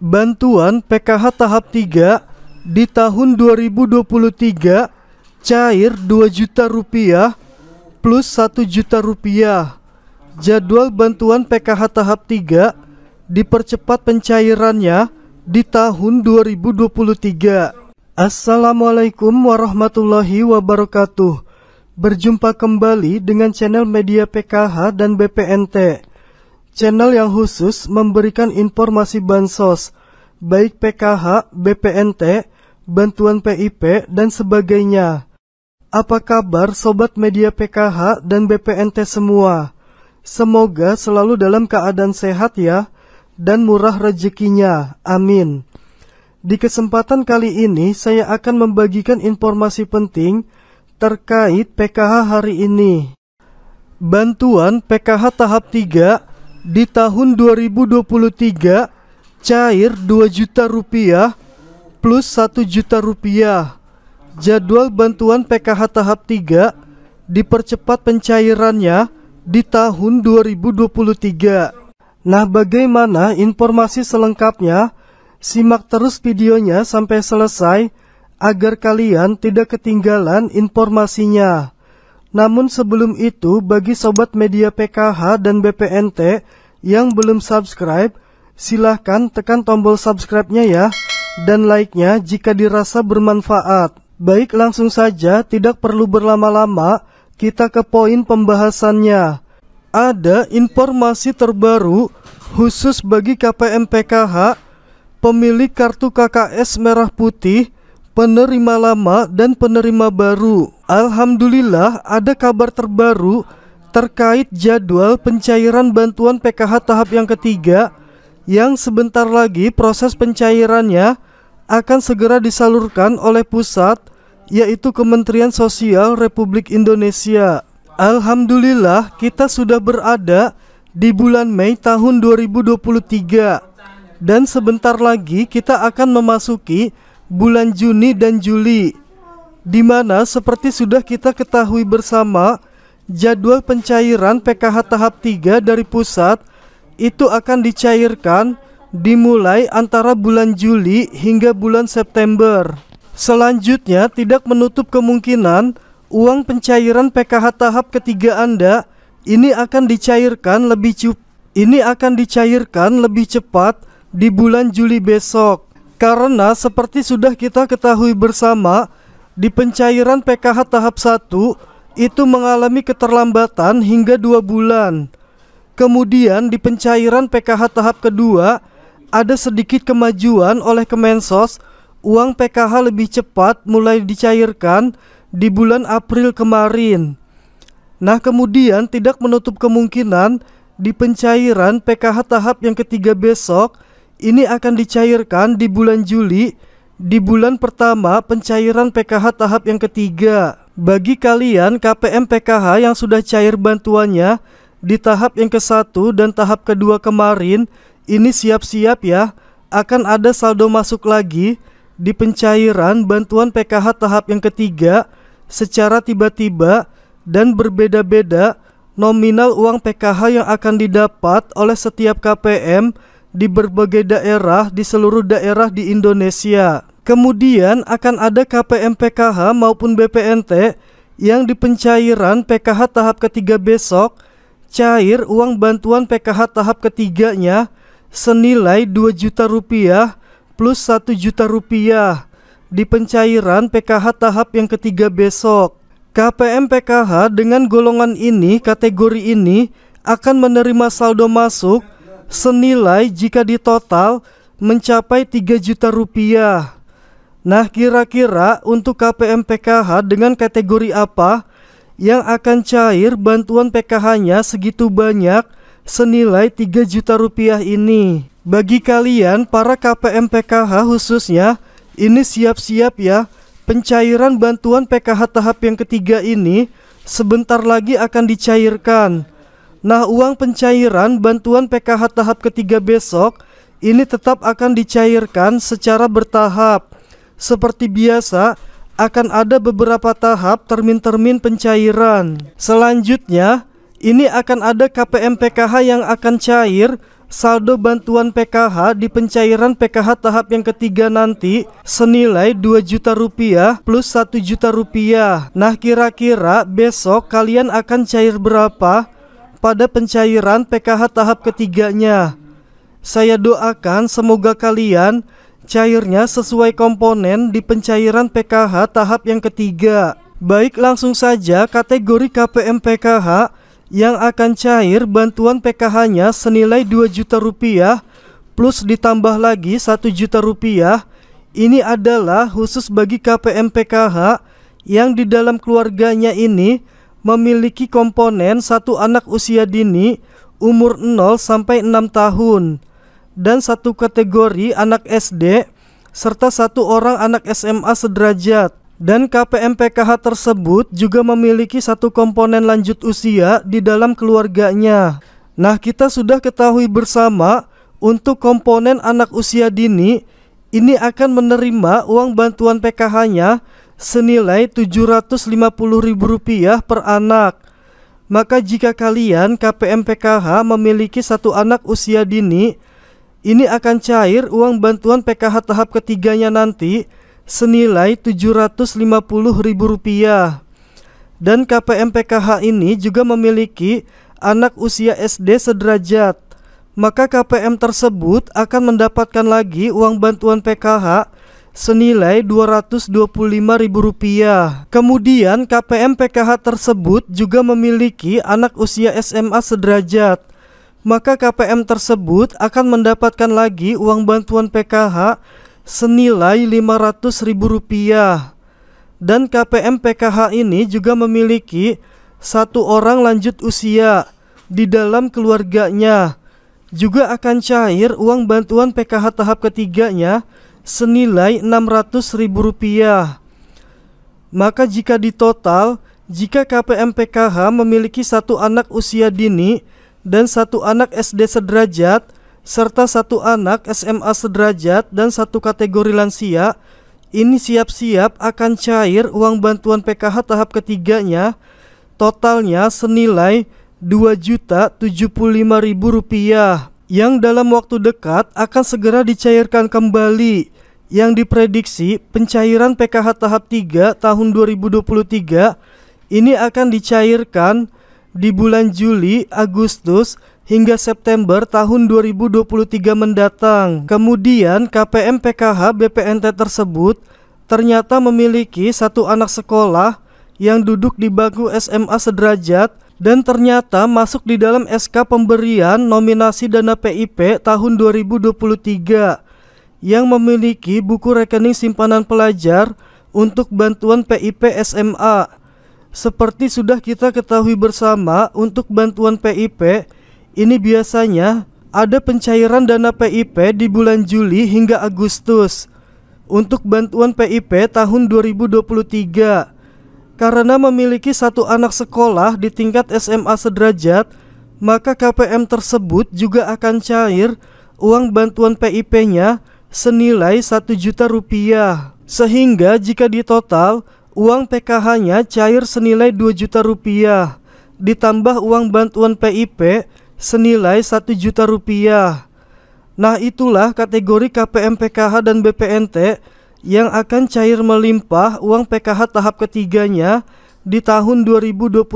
Bantuan PKH tahap 3 di tahun 2023 cair 2 juta rupiah plus 1 juta rupiah. Jadwal bantuan PKH tahap 3 dipercepat pencairannya di tahun 2023. Assalamualaikum warahmatullahi wabarakatuh. Berjumpa kembali dengan channel media PKH dan BPNT channel yang khusus memberikan informasi bansos, baik PKH, BPNT, bantuan PIP, dan sebagainya. Apa kabar sobat media PKH dan BPNT semua? Semoga selalu dalam keadaan sehat ya, dan murah rezekinya. Amin. Di kesempatan kali ini saya akan membagikan informasi penting terkait PKH hari ini. Bantuan PKH tahap 3 di tahun 2023 cair 2 juta rupiah plus 1 juta rupiah. Jadwal bantuan PKH tahap 3 dipercepat pencairannya di tahun 2023. Nah, bagaimana informasi selengkapnya? Simak terus videonya sampai selesai agar kalian tidak ketinggalan informasinya. Namun sebelum itu, bagi sobat media PKH dan BPNT yang belum subscribe, silahkan tekan tombol subscribe-nya ya, dan like-nya jika dirasa bermanfaat. Baik langsung saja, tidak perlu berlama-lama, kita ke poin pembahasannya. Ada informasi terbaru khusus bagi KPM PKH, pemilik kartu KKS merah putih, penerima lama dan penerima baru. Alhamdulillah ada kabar terbaru terkait jadwal pencairan bantuan PKH tahap yang ketiga yang sebentar lagi proses pencairannya akan segera disalurkan oleh pusat yaitu Kementerian Sosial Republik Indonesia. Alhamdulillah kita sudah berada di bulan Mei tahun 2023 dan sebentar lagi kita akan memasuki bulan Juni dan Juli di mana seperti sudah kita ketahui bersama jadwal pencairan PKH tahap 3 dari pusat itu akan dicairkan dimulai antara bulan Juli hingga bulan September. Selanjutnya tidak menutup kemungkinan uang pencairan PKH tahap ketiga Anda ini akan dicairkan lebih cup ini akan dicairkan lebih cepat di bulan Juli besok. Karena seperti sudah kita ketahui bersama, di pencairan PKH tahap 1 itu mengalami keterlambatan hingga dua bulan. Kemudian di pencairan PKH tahap kedua ada sedikit kemajuan oleh Kemensos, uang PKH lebih cepat mulai dicairkan di bulan April kemarin. Nah kemudian tidak menutup kemungkinan di pencairan PKH tahap yang ketiga besok ini akan dicairkan di bulan Juli di bulan pertama pencairan PKH tahap yang ketiga. Bagi kalian KPM PKH yang sudah cair bantuannya di tahap yang ke-1 dan tahap kedua kemarin, ini siap-siap ya, akan ada saldo masuk lagi di pencairan bantuan PKH tahap yang ketiga secara tiba-tiba dan berbeda-beda nominal uang PKH yang akan didapat oleh setiap KPM di berbagai daerah di seluruh daerah di Indonesia. Kemudian akan ada KPM PKH maupun BPNT yang di pencairan PKH tahap ketiga besok cair uang bantuan PKH tahap ketiganya senilai 2 juta rupiah plus 1 juta rupiah di pencairan PKH tahap yang ketiga besok. KPM PKH dengan golongan ini, kategori ini akan menerima saldo masuk senilai jika ditotal mencapai 3 juta rupiah. Nah kira-kira untuk KPM PKH dengan kategori apa yang akan cair bantuan PKH-nya segitu banyak senilai 3 juta rupiah ini? Bagi kalian para KPM PKH khususnya ini siap-siap ya pencairan bantuan PKH tahap yang ketiga ini sebentar lagi akan dicairkan. Nah, uang pencairan bantuan PKH tahap ketiga besok ini tetap akan dicairkan secara bertahap. Seperti biasa, akan ada beberapa tahap termin-termin pencairan. Selanjutnya, ini akan ada KPM PKH yang akan cair saldo bantuan PKH di pencairan PKH tahap yang ketiga nanti senilai 2 juta rupiah plus 1 juta rupiah. Nah kira-kira besok kalian akan cair berapa pada pencairan PKH tahap ketiganya? Saya doakan semoga kalian cairnya sesuai komponen di pencairan PKH tahap yang ketiga. Baik langsung saja kategori KPM PKH yang akan cair bantuan PKH-nya senilai 2 juta rupiah plus ditambah lagi 1 juta rupiah ini adalah khusus bagi KPM PKH yang di dalam keluarganya ini memiliki komponen satu anak usia dini umur 0 sampai 6 tahun dan satu kategori anak SD serta satu orang anak SMA sederajat dan KPM PKH tersebut juga memiliki satu komponen lanjut usia di dalam keluarganya. Nah, kita sudah ketahui bersama untuk komponen anak usia dini ini akan menerima uang bantuan PKH-nya senilai Rp750.000 per anak. Maka jika kalian KPM PKH memiliki satu anak usia dini, ini akan cair uang bantuan PKH tahap ketiganya nanti senilai Rp750.000. Dan KPM PKH ini juga memiliki anak usia SD sederajat. Maka KPM tersebut akan mendapatkan lagi uang bantuan PKH senilai Rp225.000. Kemudian KPM PKH tersebut juga memiliki anak usia SMA sederajat. Maka KPM tersebut akan mendapatkan lagi uang bantuan PKH senilai Rp500.000 dan KPM PKH ini juga memiliki satu orang lanjut usia di dalam keluarganya. Juga akan cair uang bantuan PKH tahap ketiganya senilai Rp600.000 maka jika ditotal jika KPM PKH memiliki satu anak usia dini dan satu anak SD sederajat serta satu anak SMA sederajat dan satu kategori lansia, ini siap-siap akan cair uang bantuan PKH tahap ketiganya. Totalnya senilai Rp2.075.000 yang dalam waktu dekat akan segera dicairkan kembali yang diprediksi pencairan PKH tahap 3 tahun 2023 ini akan dicairkan di bulan Juli, Agustus, hingga September tahun 2023 mendatang. Kemudian KPM PKH BPNT tersebut ternyata memiliki satu anak sekolah yang duduk di bangku SMA sederajat dan ternyata masuk di dalam SK pemberian nominasi dana PIP tahun 2023 yang memiliki buku rekening simpanan pelajar untuk bantuan PIP SMA. Seperti sudah kita ketahui bersama untuk bantuan PIP ini biasanya ada pencairan dana PIP di bulan Juli hingga Agustus. Untuk bantuan PIP tahun 2023 karena memiliki satu anak sekolah di tingkat SMA sederajat maka KPM tersebut juga akan cair uang bantuan PIP-nya senilai 1 juta rupiah. Sehingga jika ditotal uang PKH-nya cair senilai 2 juta rupiah ditambah uang bantuan PIP senilai 1 juta rupiah. Nah itulah kategori KPM PKH dan BPNT yang akan cair melimpah uang PKH tahap ketiganya di tahun 2023.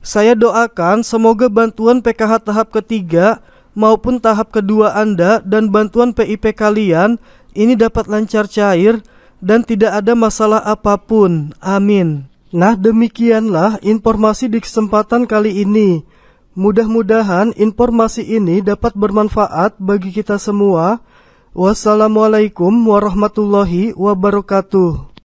Saya doakan semoga bantuan PKH tahap ketiga maupun tahap kedua Anda dan bantuan PIP kalian ini dapat lancar cair dan tidak ada masalah apa pun. Amin. Nah demikianlah informasi di kesempatan kali ini. Mudah-mudahan informasi ini dapat bermanfaat bagi kita semua. Wassalamualaikum warahmatullahi wabarakatuh.